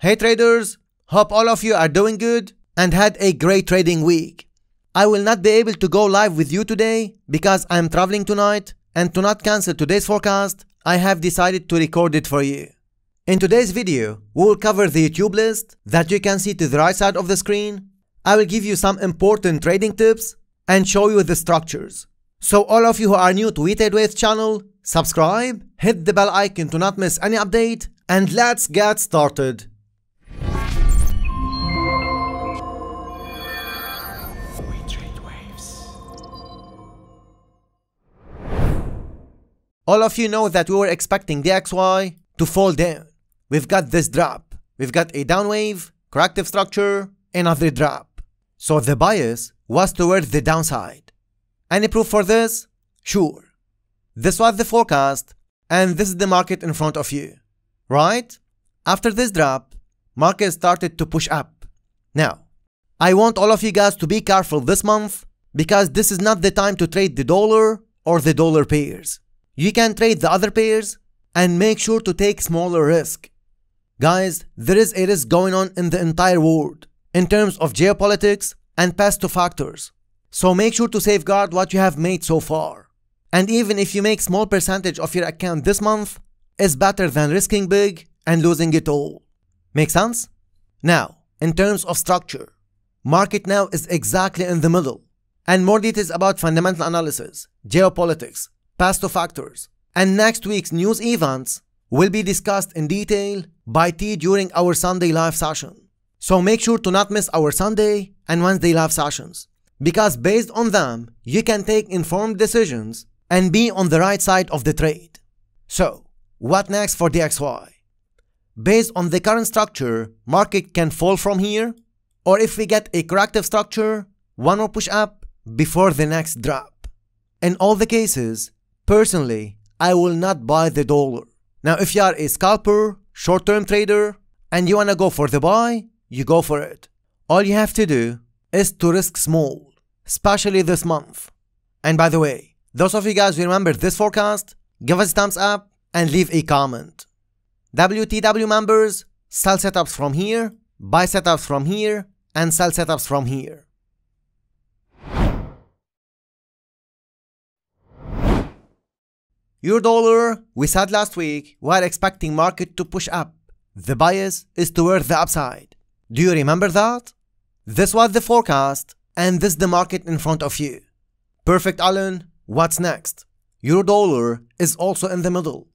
Hey traders, hope all of you are doing good and had a great trading week. I will not be able to go live with you today because I am traveling tonight and to not cancel today's forecast, I have decided to record it for you. In today's video, we will cover the YouTube list that you can see to the right side of the screen. I will give you some important trading tips and show you the structures. So all of you who are new to WeTradeWave channel, subscribe, hit the bell icon to not miss any update, and let's get started. All of you know that we were expecting DXY to fall down. We've got this drop. We've got a down wave, corrective structure, another drop. So the bias was towards the downside. Any proof for this? Sure. This was the forecast, and this is the market in front of you. Right? After this drop, market started to push up. Now, I want all of you guys to be careful this month because this is not the time to trade the dollar or the dollar pairs. You can trade the other pairs and make sure to take smaller risk. Guys, there is a risk going on in the entire world in terms of geopolitics and peso factors. So make sure to safeguard what you have made so far. And even if you make small percentage of your account this month, is better than risking big and losing it all. Make sense? Now, in terms of structure, market now is exactly in the middle. And more details about fundamental analysis, geopolitics, peso factors, and next week's news events will be discussed in detail by T during our Sunday live session. So make sure to not miss our Sunday and Wednesday live sessions, because based on them, you can take informed decisions and be on the right side of the trade. So, what next for DXY? Based on the current structure, market can fall from here, or if we get a corrective structure, one more push up before the next drop. In all the cases, Personally, I will not buy the dollar. Now, if you are a scalper, short-term trader, and you wanna go for the buy, you go for it. All you have to do is to risk small, especially this month. And by the way, those of you guys who remember this forecast, give us a thumbs up and leave a comment. WTW members, sell setups from here, buy setups from here, and sell setups from here. Euro dollar, we said last week, we are expecting market to push up. The bias is toward the upside. Do you remember that? This was the forecast, and this the market in front of you. Perfect Alan. what's next? Euro dollar is also in the middle,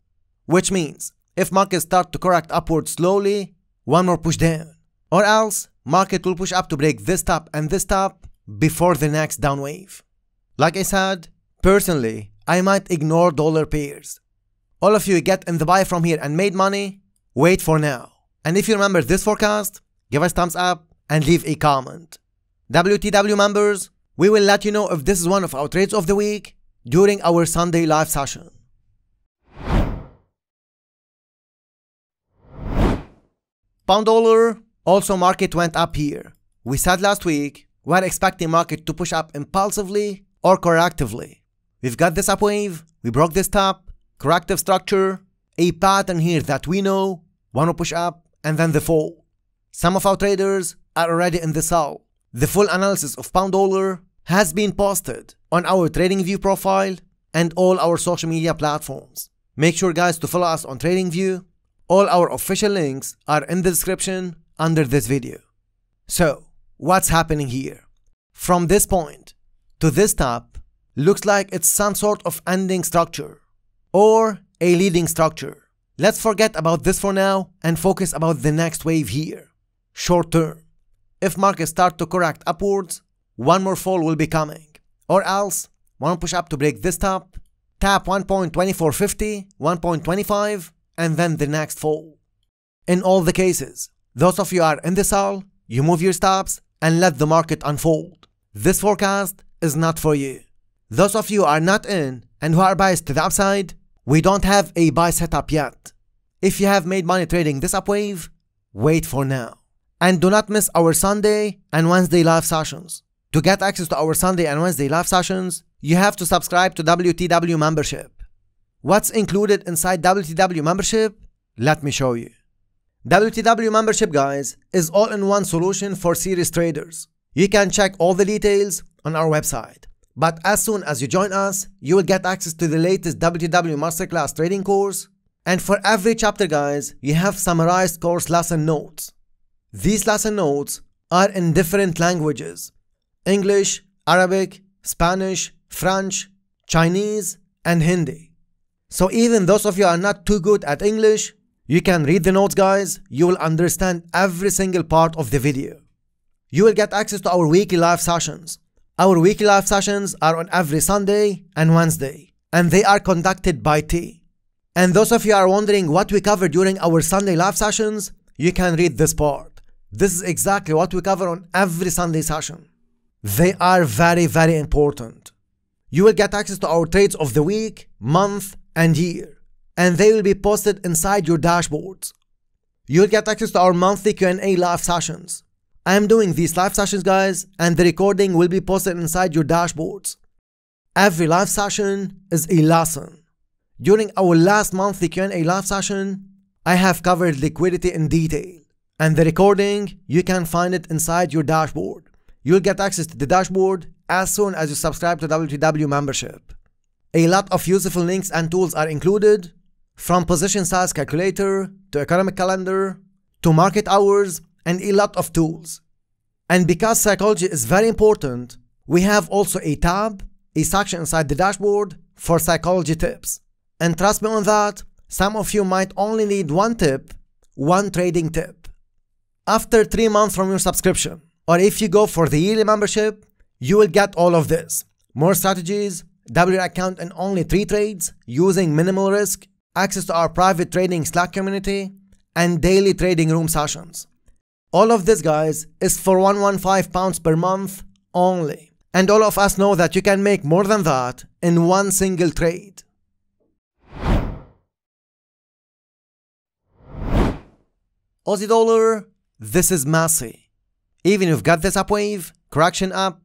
which means if market start to correct upward slowly, one more push down. Or else, market will push up to break this top and this top before the next down wave. Like I said, personally, I might ignore dollar pairs. All of you get in the buy from here and made money, wait for now. And if you remember this forecast, give us thumbs up and leave a comment. WTW members, we will let you know if this is one of our trades of the week during our Sunday live session. Pound dollar, also market went up here. We said last week, we're expecting market to push up impulsively or correctively. We've got this upwave, we broke this top, corrective structure, a pattern here that we know, one to push up, and then the fall. Some of our traders are already in the sell. The full analysis of pound dollar has been posted on our TradingView profile and all our social media platforms. Make sure guys to follow us on TradingView. All our official links are in the description under this video. So, what's happening here? From this point to this top, looks like it's some sort of ending structure or a leading structure. Let's forget about this for now and focus about the next wave here. Short term. If markets start to correct upwards, one more fall will be coming. Or else, one push up to break this top, tap 1.2450, 1.25, and then the next fall. In all the cases, those of you are in the sell, you move your stops and let the market unfold. This forecast is not for you. Those of you are not in and who are biased to the upside, we don't have a buy setup yet. If you have made money trading this upwave, wait for now. And do not miss our Sunday and Wednesday live sessions. To get access to our Sunday and Wednesday live sessions, you have to subscribe to WTW membership. What's included inside WTW membership? Let me show you. WTW membership, guys, is all-in-one solution for serious traders. You can check all the details on our website. But as soon as you join us, you will get access to the latest WTW Masterclass trading course. And for every chapter, guys, you have summarized course lesson notes. These lesson notes are in different languages English, Arabic, Spanish, French, Chinese, and Hindi. So even those of you are not too good at English, you can read the notes guys, you will understand every single part of the video. You will get access to our weekly live sessions. Our weekly live sessions are on every Sunday and Wednesday, and they are conducted by T. And those of you are wondering what we cover during our Sunday live sessions, you can read this part. This is exactly what we cover on every Sunday session. They are very, very important. You will get access to our trades of the week, month, and year, and they will be posted inside your dashboards. You'll get access to our monthly Q&A live sessions. I am doing these live sessions guys and the recording will be posted inside your dashboards. Every live session is a lesson. During our last monthly Q&A live session, I have covered liquidity in detail and the recording you can find it inside your dashboard. You'll get access to the dashboard as soon as you subscribe to WTW membership. A lot of useful links and tools are included from position size calculator to economic calendar to market hours and a lot of tools. And because psychology is very important, we have also a tab, a section inside the dashboard for psychology tips. And trust me on that, some of you might only need one tip, one trading tip. After 3 months from your subscription, or if you go for the yearly membership, you will get all of this. More strategies, double your account in only 3 trades, using minimal risk, access to our private trading Slack community, and daily trading room sessions. All of this, guys, is for 115 pounds per month only. And all of us know that you can make more than that in one single trade. Aussie dollar, this is massive. Even if you've got this upwave, correction up,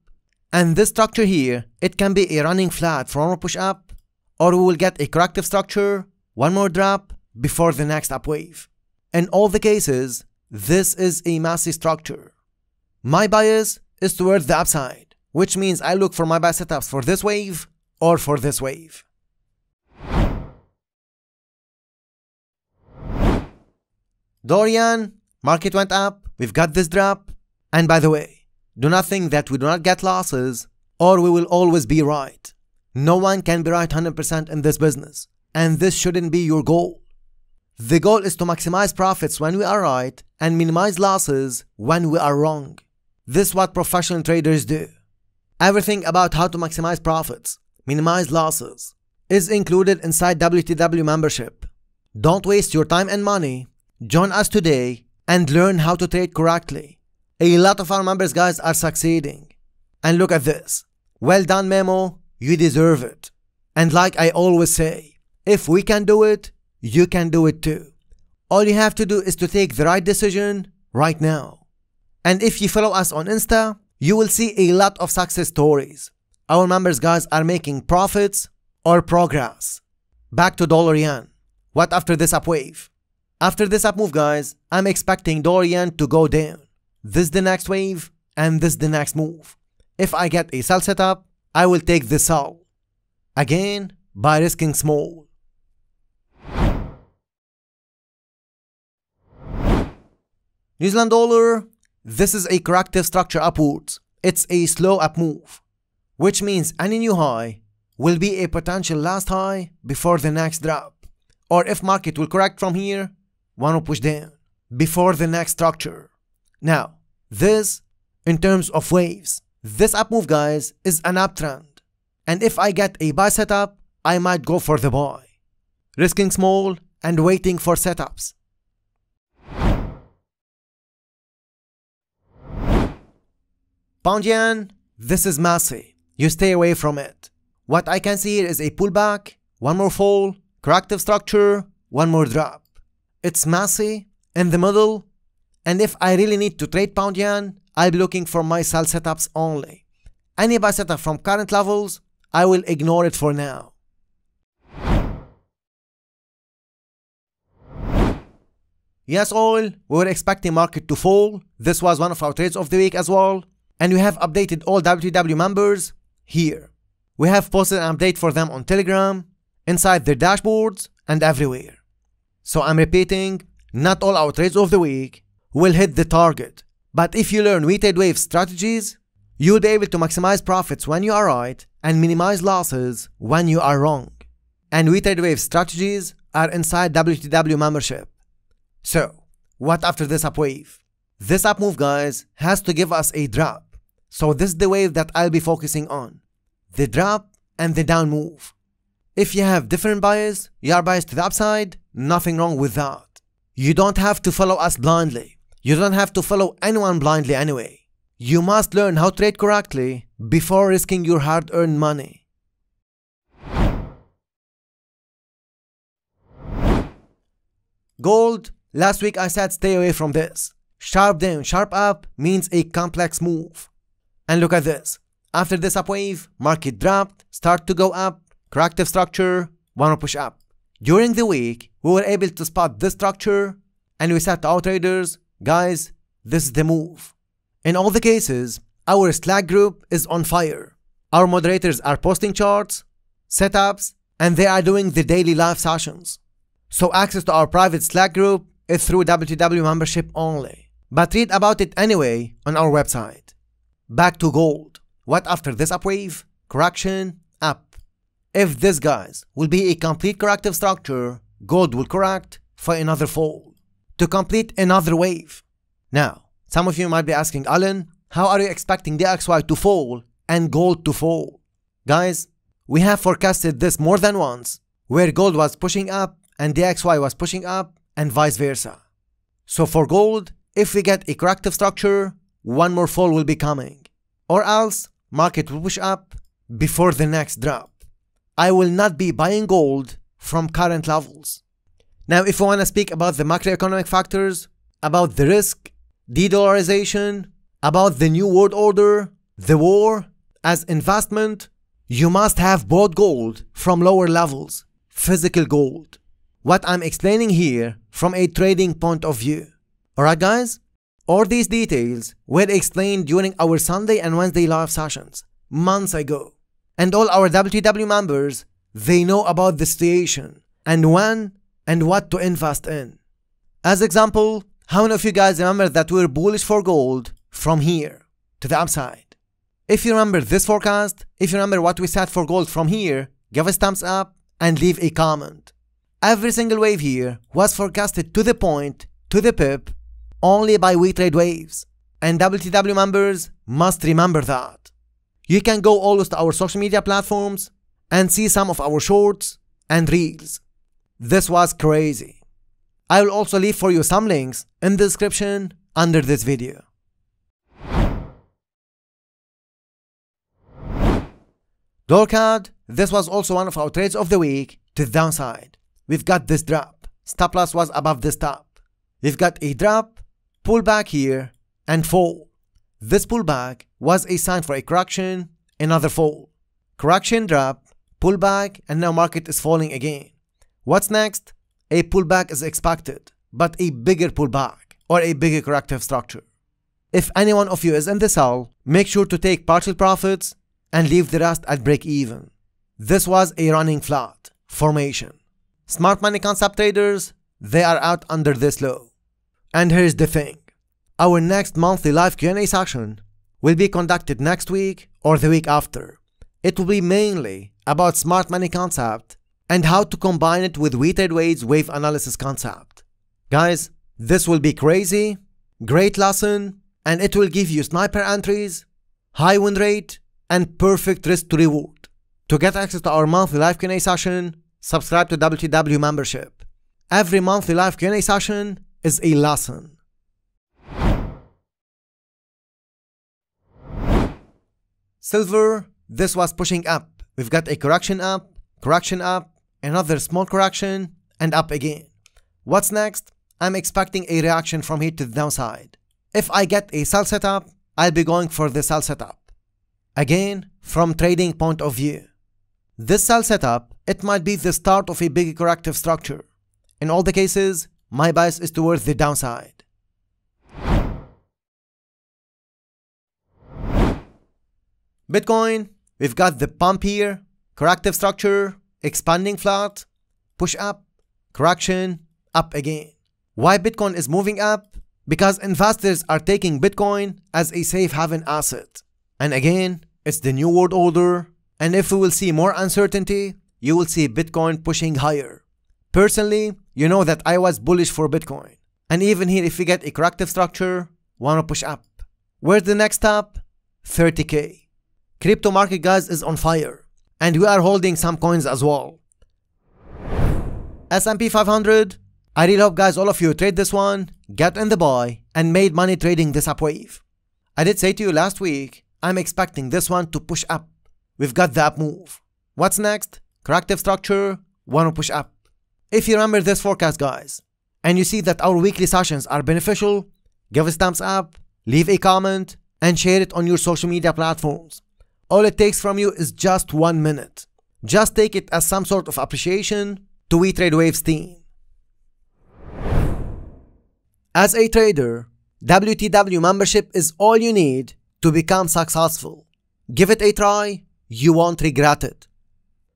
and this structure here, it can be a running flat from a push up, or we will get a corrective structure, one more drop, before the next upwave. In all the cases, this is a massive structure. My bias is towards the upside, which means I look for my buy setups for this wave or for this wave. Dollar yen, market went up, we've got this drop. And by the way, do not think that we do not get losses or we will always be right. No one can be right 100% in this business, and this shouldn't be your goal. The goal is to maximize profits when we are right and minimize losses when we are wrong. This is what professional traders do. Everything about how to maximize profits, minimize losses, is included inside WTW membership. Don't waste your time and money. Join us today and learn how to trade correctly. A lot of our members guys are succeeding. And look at this. Well done Memo, you deserve it. And like I always say, if we can do it, you can do it too. All you have to do is to take the right decision right now. And if you follow us on Insta, you will see a lot of success stories. Our members guys are making profits or progress. Back to dollar yen. What after this up wave? After this up move guys, I'm expecting dollar yen to go down. This the next wave and this the next move. If I get a sell setup, I will take the sell. Again, by risking small. New Zealand dollar, this is a corrective structure upwards. It's a slow up move, which means any new high will be a potential last high before the next drop. Or if market will correct from here, one will push down before the next structure. Now, this in terms of waves, this up move guys is an uptrend. And if I get a buy setup, I might go for the buy. Risking small and waiting for setups. Pound yen, this is massive. You stay away from it. What I can see here is a pullback, one more fall, corrective structure, one more drop. It's massy in the middle, and if I really need to trade pound yen, I'll be looking for my sell setups only. Any buy setup from current levels, I will ignore it for now. US oil, we were expecting market to fall. This was one of our trades of the week as well. And we have updated all WTW members here. We have posted an update for them on Telegram, inside their dashboards, and everywhere. So I'm repeating, not all our trades of the week will hit the target. But if you learn WeTradeWave strategies, you'll be able to maximize profits when you are right and minimize losses when you are wrong. And WeTradeWave strategies are inside WTW membership. So, what after this up wave? This up move, guys, has to give us a drop. So this is the wave that I'll be focusing on. The drop and the down move. If you have different bias, you are biased to the upside, nothing wrong with that. You don't have to follow us blindly. You don't have to follow anyone blindly anyway. You must learn how to trade correctly before risking your hard-earned money. Gold, last week I said stay away from this. Sharp down, sharp up means a complex move. And look at this. After this up wave, market dropped, start to go up, corrective structure, wanna push up. During the week, we were able to spot this structure and we said to our traders, guys, this is the move. In all the cases, our Slack group is on fire. Our moderators are posting charts, setups, and they are doing the daily live sessions. So access to our private Slack group is through WTW membership only. But read about it anyway on our website. Back to gold. What after this upwave? Correction, up. If this guys will be a complete corrective structure, gold will correct for another fall to complete another wave. Now, some of you might be asking, Alan, how are you expecting DXY to fall and gold to fall? Guys, we have forecasted this more than once, where gold was pushing up and DXY was pushing up and vice versa. So for gold, if we get a corrective structure, one more fall will be coming. Or else, market will push up before the next drop. I will not be buying gold from current levels. Now, if we want to speak about the macroeconomic factors, about the risk, de-dollarization, about the new world order, the war, as investment, you must have bought gold from lower levels, physical gold. What I'm explaining here from a trading point of view. Alright guys? All these details were explained during our Sunday and Wednesday live sessions, months ago. And all our WTW members, they know about the situation and when and what to invest in. As example, how many of you guys remember that we are bullish for gold from here to the upside? If you remember this forecast, if you remember what we said for gold from here, give us thumbs up and leave a comment. Every single wave here was forecasted to the point, to the pip, only by We Trade Waves. And WTW members must remember that. You can go always to our social media platforms and see some of our shorts and reels. This was crazy. I will also leave for you some links in the description under this video. Dolcad, this was also one of our trades of the week to the downside. We've got this drop. Stop loss was above this top. We've got a drop, pullback here, and fall. This pullback was a sign for a correction, another fall. Correction drop, pullback, and now market is falling again. What's next? A pullback is expected, but a bigger pullback or a bigger corrective structure. If any one of you is in the sell, make sure to take partial profits and leave the rest at break even. This was a running flat formation. Smart money concept traders, they are out under this low. And here's the thing. Our next monthly live Q&A session will be conducted next week or the week after. It will be mainly about smart money concept and how to combine it with WeTradeWave's wave analysis concept. Guys, this will be crazy, great lesson, and it will give you sniper entries, high win rate, and perfect risk to reward. To get access to our monthly live Q&A session, subscribe to WTW membership. Every monthly live Q&A session is a lesson. Silver, this was pushing up. We've got a correction up, correction up, another small correction, and up again. What's next? I'm expecting a reaction from here to the downside. If I get a sell setup, I'll be going for the sell setup. Again, from trading point of view. This sell setup, it might be the start of a big corrective structure. In all the cases, my bias is towards the downside. Bitcoin, we've got the pump here, corrective structure, expanding flat, push up, correction, up again. Why Bitcoin is moving up? Because investors are taking Bitcoin as a safe haven asset. And again, it's the new world order. And if we will see more uncertainty, you will see Bitcoin pushing higher. Personally, you know that I was bullish for Bitcoin. And even here, if we get a corrective structure, wanna push up. Where's the next stop? 30k. Crypto market guys is on fire. And we are holding some coins as well. S&P 500, I really hope guys all of you trade this one, get in the buy, and made money trading this upwave. I did say to you last week, I'm expecting this one to push up. We've got the up move. What's next? Corrective structure, wanna push up. If you remember this forecast guys, and you see that our weekly sessions are beneficial, give us thumbs up, leave a comment, and share it on your social media platforms. All it takes from you is just one minute. Just take it as some sort of appreciation to We Trade Waves team. As a trader, WTW membership is all you need to become successful. Give it a try, you won't regret it.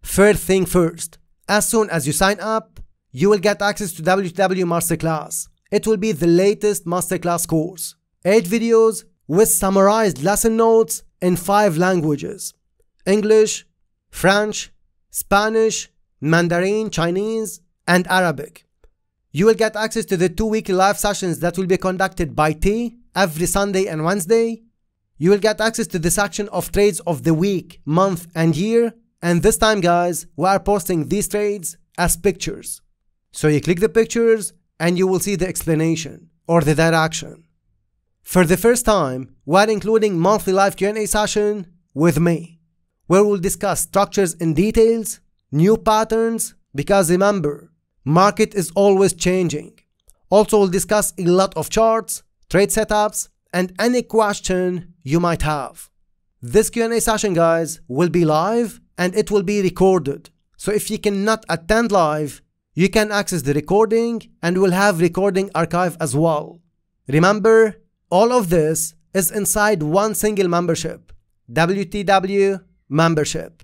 First thing first, as soon as you sign up, you will get access to WTW Masterclass. It will be the latest Masterclass course. 8 videos with summarized lesson notes in five languages English, French, Spanish, Mandarin, Chinese, and Arabic. You will get access to the two weekly live sessions that will be conducted by T every Sunday and Wednesday. You will get access to the section of trades of the week, month, and year. And this time, guys, we are posting these trades as pictures. So you click the pictures and you will see the explanation or the direction. For the first time, we're including monthly live Q&A session with me, where we'll discuss structures in details, new patterns, because remember, market is always changing. Also, we'll discuss a lot of charts, trade setups, and any question you might have. This Q&A session, guys, will be live and it will be recorded. So if you cannot attend live, you can access the recording and we'll have recording archive as well. Remember, all of this is inside one single membership, WTW membership.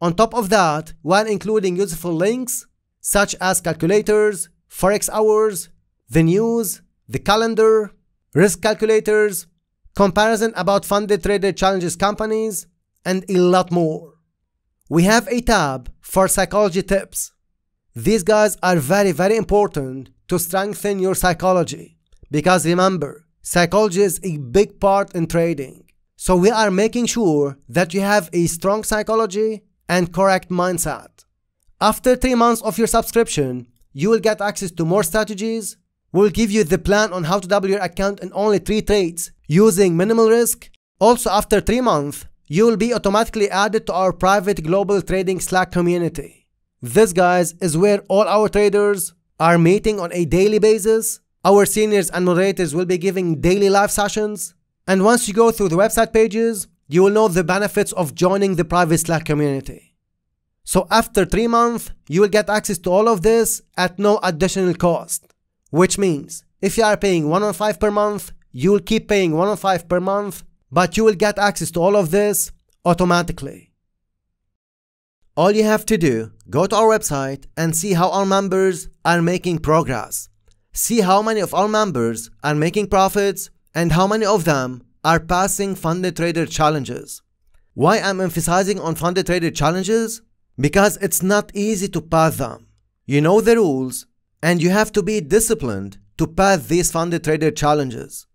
On top of that, while including useful links such as calculators, forex hours, the news, the calendar, risk calculators, comparison about funded traded challenges companies, and a lot more. We have a tab for psychology tips. These guys are very, very important to strengthen your psychology because remember, Psychology is a big part in trading. So we are making sure that you have a strong psychology and correct mindset. After 3 months of your subscription, you will get access to more strategies. We'll give you the plan on how to double your account in only 3 trades using minimal risk. Also after 3 months, you will be automatically added to our private global trading Slack community. This guys is where all our traders are meeting on a daily basis our seniors and moderators will be giving daily live sessions. And once you go through the website pages, you will know the benefits of joining the private Slack community. So after 3 months, you will get access to all of this at no additional cost. Which means, if you are paying 105 per month, you will keep paying 105 per month, but you will get access to all of this automatically. All you have to do, go to our website and see how our members are making progress see how many of our members are making profits and how many of them are passing funded trader challenges. Why I'm emphasizing on funded trader challenges? Because it's not easy to pass them. You know the rules and you have to be disciplined to pass these funded trader challenges.